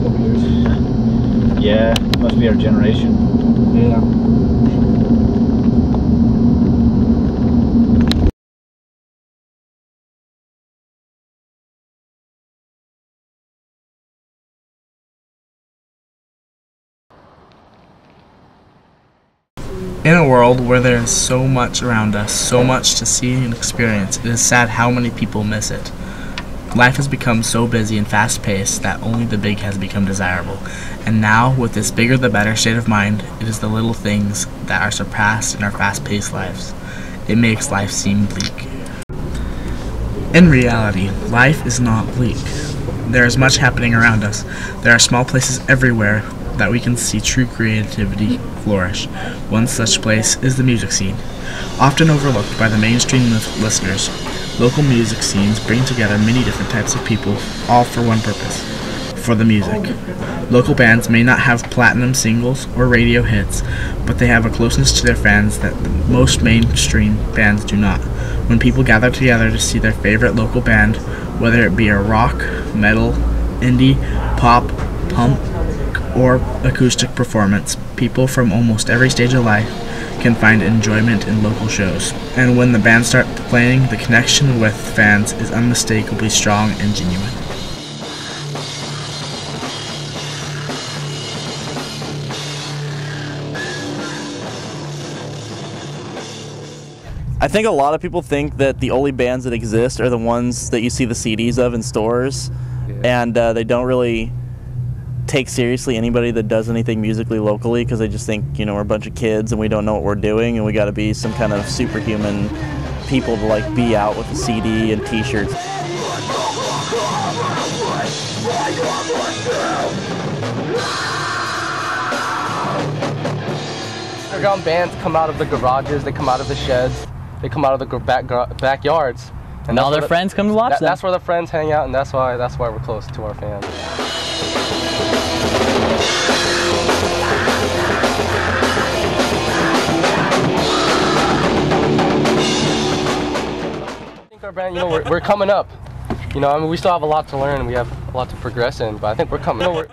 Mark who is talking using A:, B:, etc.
A: couple years.
B: Yeah, must be our generation.
A: Yeah.
C: In a world where there is so much around us, so much to see and experience, it is sad how many people miss it. Life has become so busy and fast paced that only the big has become desirable. And now, with this bigger the better state of mind, it is the little things that are surpassed in our fast paced lives. It makes life seem bleak. In reality, life is not bleak. There is much happening around us. There are small places everywhere that we can see true creativity flourish. One such place is the music scene. Often overlooked by the mainstream listeners, local music scenes bring together many different types of people, all for one purpose for the music. Local bands may not have platinum singles or radio hits, but they have a closeness to their fans that most mainstream bands do not. When people gather together to see their favorite local band, whether it be a rock, metal, indie, pop, punk, or acoustic performance, people from almost every stage of life can find enjoyment in local shows. And when the band start playing, the connection with fans is unmistakably strong and genuine.
D: I think a lot of people think that the only bands that exist are the ones that you see the CDs of in stores, and uh, they don't really take seriously anybody that does anything musically locally because they just think you know we're a bunch of kids and we don't know what we're doing and we got to be some kind of superhuman people to like be out with a CD and T-shirts.
A: Underground bands come out of the garages, they come out of the sheds, they come out of the gar- back gar- backyards.
E: And all their
A: the-
E: friends come to watch
A: that-
E: them.
A: That's where the friends hang out, and that's why that's why we're close to our fans. Our band, you know, we're, we're coming up. You know, I mean, we still have a lot to learn. We have a lot to progress in, but I think we're coming. You know, we're,